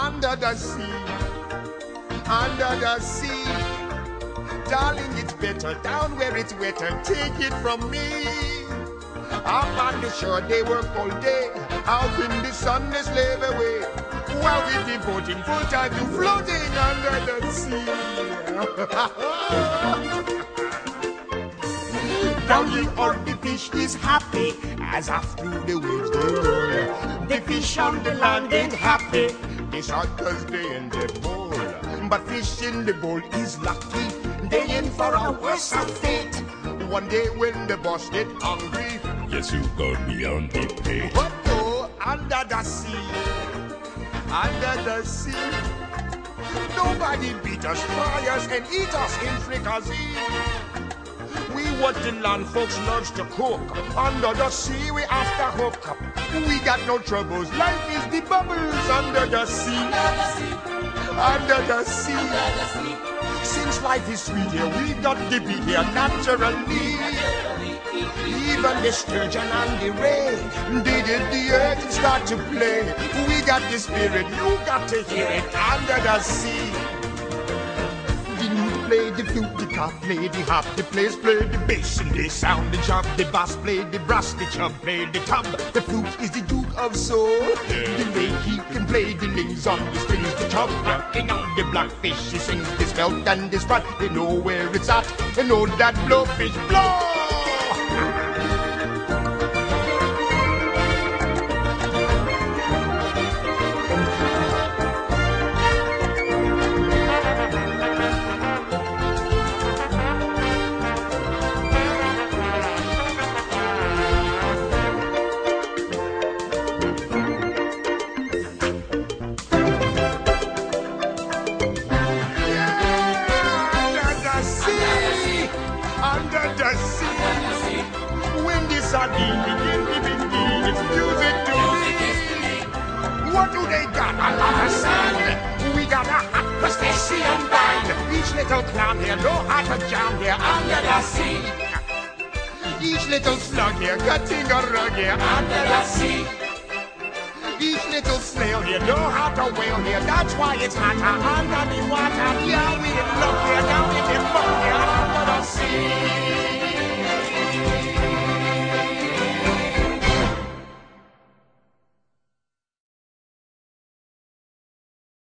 Under the sea, under the sea. Darling, it's better down where it's wetter. Take it from me. Up on the shore, they work all day. Out in the sun, they slave away. While we devoting full time to floating under the sea. Down here on the fish is happy as after the waves they roll. The fish on the land ain't happy. They shot cause they in the bowl. But fish in the bowl is lucky. They in for a worse fate. One day when the boss get hungry, Yes, you got me on the plate. what go under the sea? Under the sea. Nobody beat us, fry us, and eat us in fricassee. We the land folks loves to cook. Under the sea, we after hook up. We got no troubles. Life is the bubbles under the sea. Under the sea. Since life is sweet here, we got to be here naturally. Even the sturgeon and the ray, they did the earth start to play. We got the spirit, you got to hear it under the sea. The play the flute, the cop play the hop, the players play the bass and they sound the job. The bass play the brass, the chub play the tub. The flute is the duke of soul. The way he can play the names on the strings, the chub rocking on the blackfish. He sings this belt and this rod. They know where it's at. They know that blowfish blow. It's music to me. What do they got? A lot of. We got a hot crustacean band. Each little clown here how to jam here under the sea. Each little slug here cutting a rug here under the sea. Each little snail here know how to here. That's why it's hotter under the water. Yeah, we